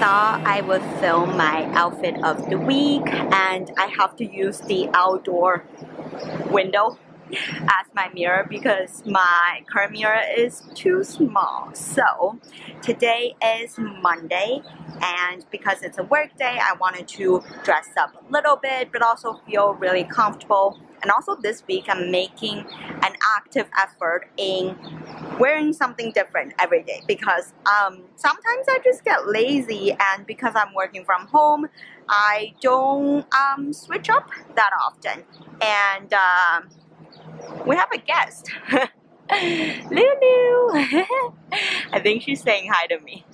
thought I would film my outfit of the week and I have to use the outdoor window as my mirror because my current mirror is too small. So today is Monday and because it's a work day I wanted to dress up a little bit but also feel really comfortable and also this week I'm making an active effort in wearing something different every day because um, sometimes I just get lazy and because I'm working from home I don't um, switch up that often. And uh, we have a guest. Lulu! I think she's saying hi to me.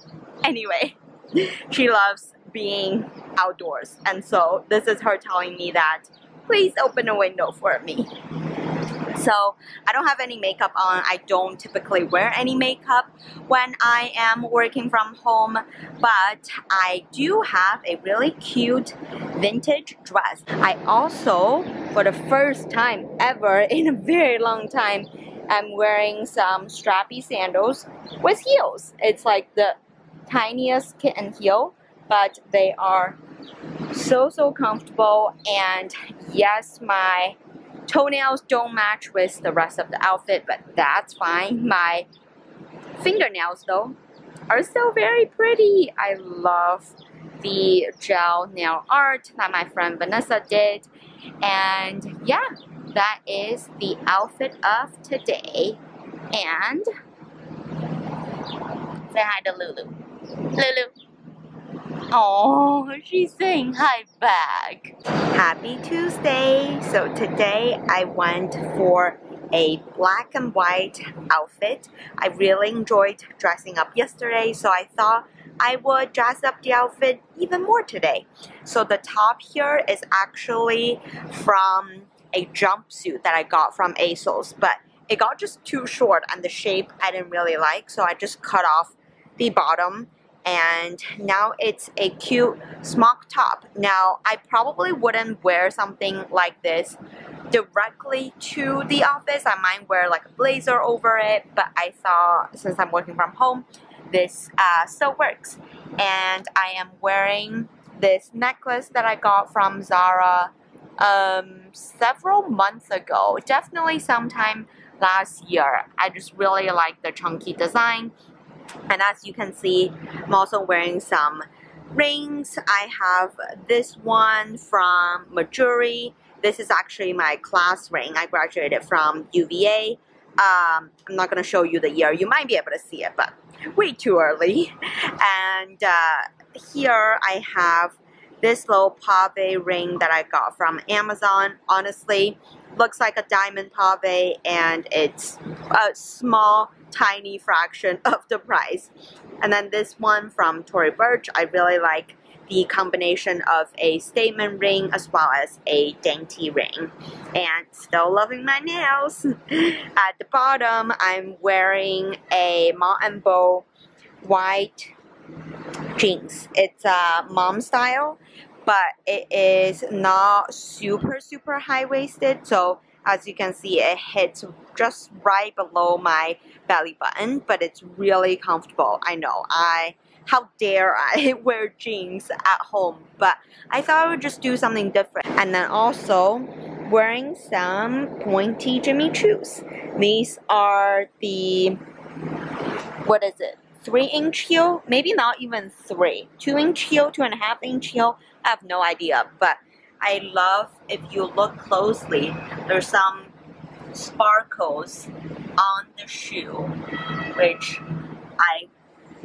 Anyway she loves being outdoors. And so this is her telling me that please open a window for me so I don't have any makeup on. I don't typically wear any makeup when I am working from home, but I do have a really cute vintage dress. I also, for the first time ever in a very long time, I'm wearing some strappy sandals with heels. It's like the tiniest kitten heel, but they are so so comfortable and yes my toenails don't match with the rest of the outfit, but that's fine. My fingernails though are still very pretty. I love the gel nail art that my friend Vanessa did. And yeah, that is the outfit of today. And say hi to Lulu. Lulu. Oh, she's saying hi back. Happy Tuesday. So today I went for a black and white outfit. I really enjoyed dressing up yesterday, so I thought I would dress up the outfit even more today. So the top here is actually from a jumpsuit that I got from ASOS, but it got just too short and the shape I didn't really like, so I just cut off the bottom and now it's a cute smock top. Now, I probably wouldn't wear something like this directly to the office. I might wear like a blazer over it, but I thought since I'm working from home, this uh, still works. And I am wearing this necklace that I got from Zara um, several months ago, definitely sometime last year. I just really like the chunky design and as you can see I'm also wearing some rings. I have this one from Mejuri this is actually my class ring. I graduated from UVA um, I'm not gonna show you the year. You might be able to see it but way too early. And uh, here I have this little pave ring that I got from Amazon. Honestly looks like a diamond pave and it's a small tiny fraction of the price. And then this one from Tory Burch I really like the combination of a statement ring as well as a dainty ring. And still loving my nails. At the bottom I'm wearing a Mont Bow white jeans. It's a uh, mom style but it is not super super high-waisted so as you can see it hits just right below my belly button but it's really comfortable. I know. I how dare I wear jeans at home but I thought I would just do something different. And then also wearing some pointy Jimmy Choo's. These are the what is it? Three inch heel? Maybe not even three. Two inch heel two and a half inch heel? I have no idea, but I love if you look closely, there's some sparkles on the shoe, which I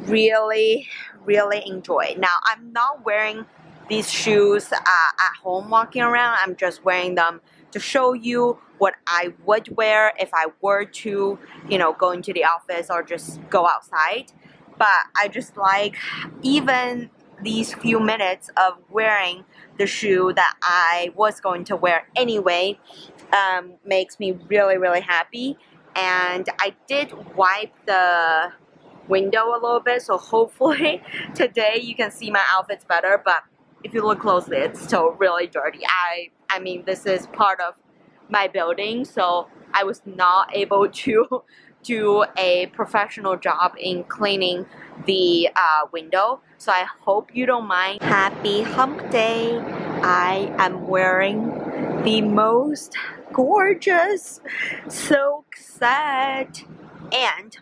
really, really enjoy. Now, I'm not wearing these shoes uh, at home walking around. I'm just wearing them to show you what I would wear if I were to, you know, go into the office or just go outside. But I just like, even these few minutes of wearing the shoe that I was going to wear anyway um, makes me really really happy. And I did wipe the window a little bit so hopefully today you can see my outfits better but if you look closely it's still really dirty. I I mean this is part of my building so I was not able to do a professional job in cleaning the uh, window. So I hope you don't mind. Happy hump day. I am wearing the most gorgeous silk set and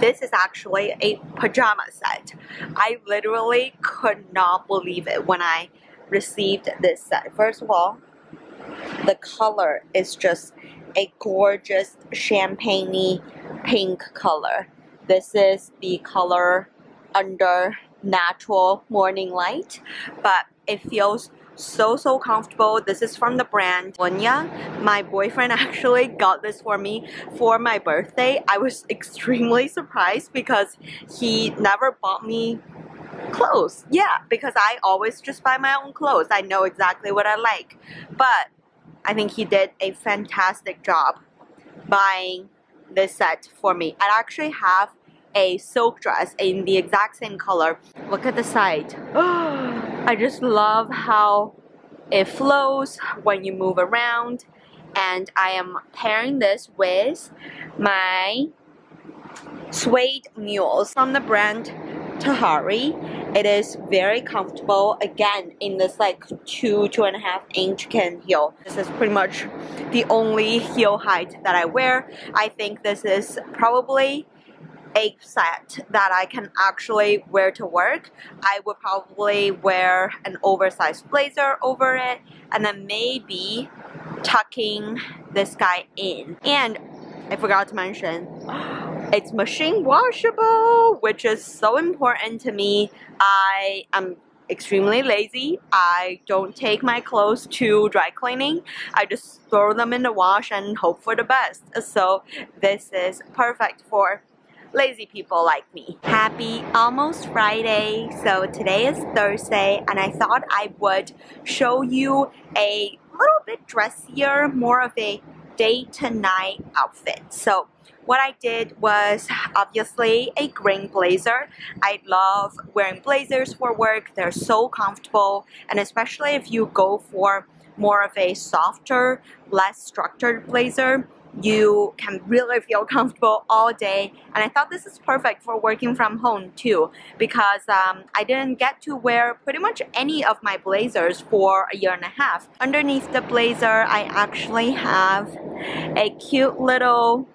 this is actually a pajama set. I literally could not believe it when I received this set. First of all, the color is just a gorgeous champagne pink color. This is the color under natural morning light, but it feels so so comfortable. This is from the brand Lunya my boyfriend actually got this for me for my birthday. I was extremely surprised because he never bought me clothes. Yeah because I always just buy my own clothes. I know exactly what I like. But I think he did a fantastic job buying this set for me I actually have a silk dress in the exact same color. Look at the side. I just love how it flows when you move around and I am pairing this with my suede mules from the brand Tahari. It is very comfortable again in this like two two and a half inch can heel. This is pretty much the only heel height that I wear. I think this is probably a set that I can actually wear to work. I would probably wear an oversized blazer over it and then maybe tucking this guy in. And I forgot to mention, it's machine washable, which is so important to me. I am extremely lazy. I don't take my clothes to dry cleaning. I just throw them in the wash and hope for the best. So this is perfect for lazy people like me. Happy almost Friday. So today is Thursday and I thought I would show you a little bit dressier, more of a day to night outfit. So what I did was obviously a green blazer. I love wearing blazers for work. They're so comfortable and especially if you go for more of a softer, less structured blazer, you can really feel comfortable all day and I thought this is perfect for working from home too because um, I didn't get to wear pretty much any of my blazers for a year and a half. Underneath the blazer I actually have a cute little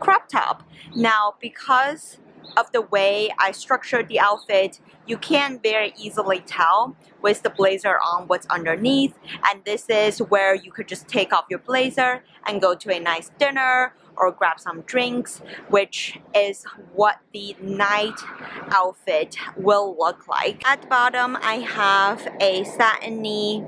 crop top. Now because of the way I structured the outfit, you can very easily tell with the blazer on what's underneath. And this is where you could just take off your blazer and go to a nice dinner or grab some drinks, which is what the night outfit will look like. At the bottom, I have a satiny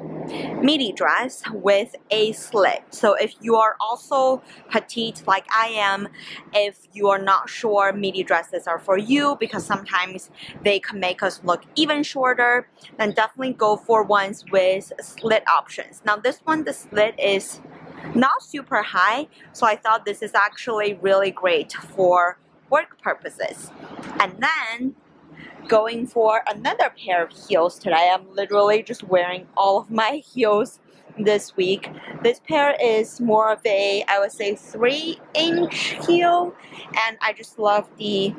midi dress with a slit. So if you are also petite like I am, if you are not sure midi dresses are for you because sometimes they can make us look even shorter, then definitely go for ones with slit options. Now this one, the slit is not super high, so I thought this is actually really great for work purposes. And then going for another pair of heels today. I'm literally just wearing all of my heels this week. This pair is more of a, I would say, 3 inch heel and I just love the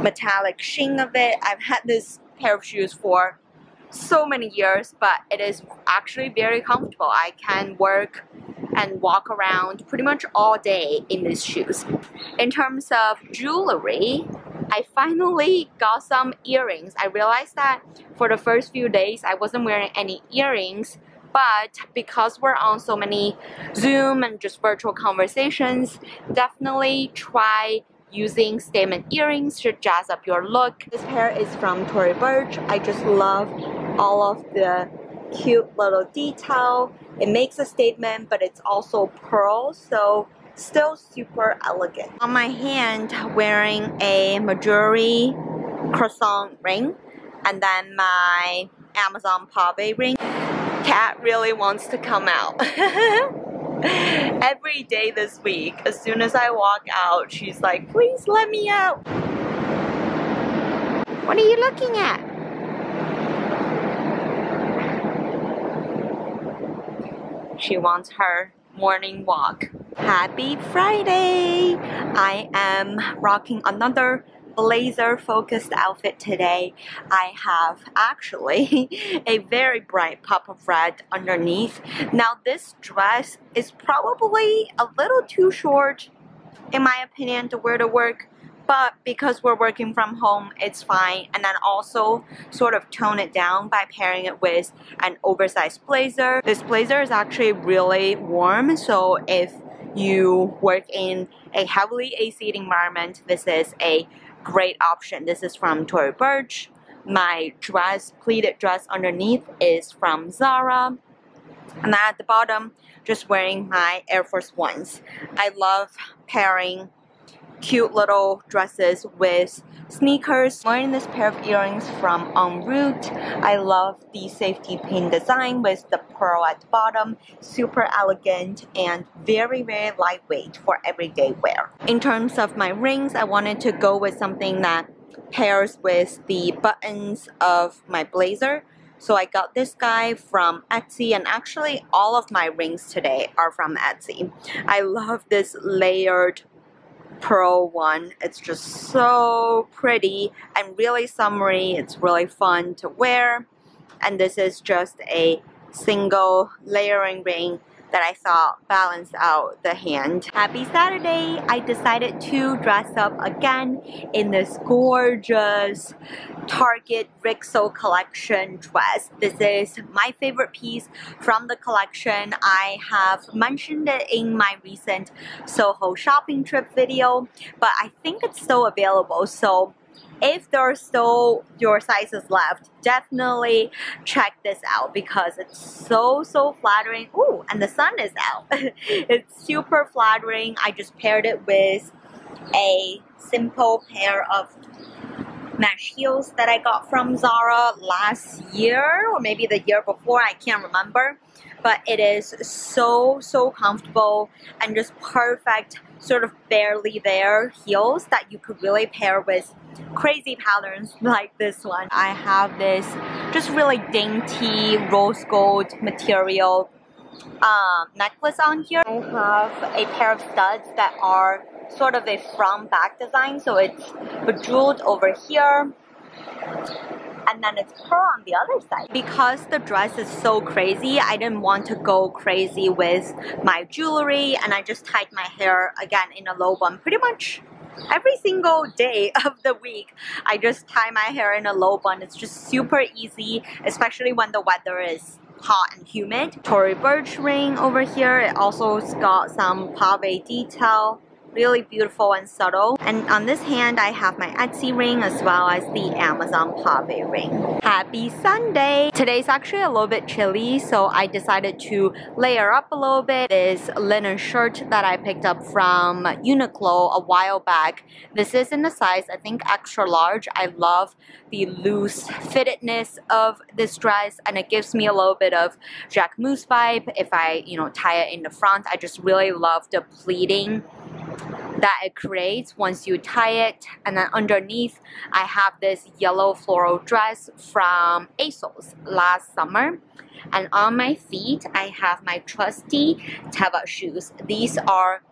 metallic sheen of it. I've had this pair of shoes for so many years but it is actually very comfortable. I can work and walk around pretty much all day in these shoes. In terms of jewelry, I finally got some earrings. I realized that for the first few days I wasn't wearing any earrings but because we're on so many Zoom and just virtual conversations, definitely try using statement earrings to jazz up your look. This pair is from Tory Burch. I just love all of the cute little detail. It makes a statement, but it's also pearls, so still super elegant. On my hand, wearing a Mejuri croissant ring, and then my Amazon Pave ring. Cat really wants to come out. Every day this week, as soon as I walk out, she's like, please let me out. What are you looking at? She wants her morning walk. Happy Friday! I am rocking another blazer focused outfit today. I have actually a very bright pop of red underneath. Now this dress is probably a little too short in my opinion to wear to work but because we're working from home it's fine and then also sort of tone it down by pairing it with an oversized blazer this blazer is actually really warm so if you work in a heavily AC environment this is a great option. This is from Tory Burch. My dress pleated dress underneath is from Zara. And at the bottom just wearing my Air Force Ones. I love pairing cute little dresses with sneakers. Wearing this pair of earrings from En Route. I love the safety pin design with the pearl at the bottom. Super elegant and very, very lightweight for everyday wear. In terms of my rings, I wanted to go with something that pairs with the buttons of my blazer. So I got this guy from Etsy and actually all of my rings today are from Etsy. I love this layered Pearl one. It's just so pretty and really summery. It's really fun to wear. And this is just a single layering ring that I thought balanced out the hand. Happy Saturday! I decided to dress up again in this gorgeous Target Rixo collection dress. This is my favorite piece from the collection. I have mentioned it in my recent Soho shopping trip video, but I think it's still available. So if there are still your sizes left, definitely check this out because it's so, so flattering. Ooh, and the sun is out. it's super flattering. I just paired it with a simple pair of mesh heels that I got from Zara last year or maybe the year before, I can't remember. But it is so, so comfortable and just perfect sort of barely there heels that you could really pair with crazy patterns like this one. I have this just really dainty rose gold material um, necklace on here. I have a pair of studs that are sort of a front back design so it's bejeweled over here and then it's pearl on the other side. Because the dress is so crazy, I didn't want to go crazy with my jewelry and I just tied my hair again in a low bun pretty much every single day of the week. I just tie my hair in a low bun. It's just super easy, especially when the weather is hot and humid. Tory Burch ring over here. It also got some pave detail really beautiful and subtle. And on this hand, I have my Etsy ring as well as the Amazon Pave ring. Happy Sunday! Today's actually a little bit chilly, so I decided to layer up a little bit. This linen shirt that I picked up from Uniqlo a while back. This is in the size, I think, extra large. I love the loose fittedness of this dress and it gives me a little bit of Jack Jacquemus vibe if I, you know, tie it in the front. I just really love the pleating that it creates once you tie it. And then underneath I have this yellow floral dress from ASOS last summer. And on my feet I have my trusty Teva shoes. These are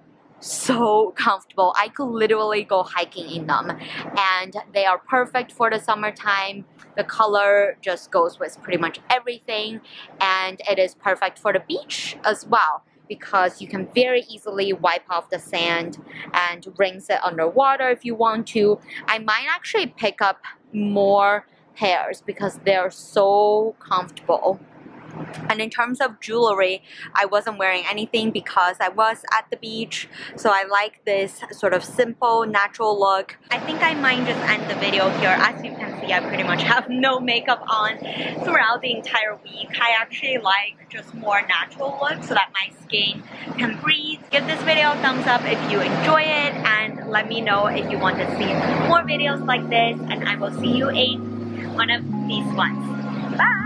so comfortable. I could literally go hiking in them. And they are perfect for the summertime. The color just goes with pretty much everything. And it is perfect for the beach as well because you can very easily wipe off the sand and rinse it underwater if you want to. I might actually pick up more pairs because they're so comfortable. And in terms of jewelry, I wasn't wearing anything because I was at the beach. So I like this sort of simple, natural look. I think I might just end the video here. As you can see, I pretty much have no makeup on throughout the entire week. I actually like just more natural look so that my skin can breathe. Give this video a thumbs up if you enjoy it and let me know if you want to see more videos like this and I will see you in one of these ones. Bye!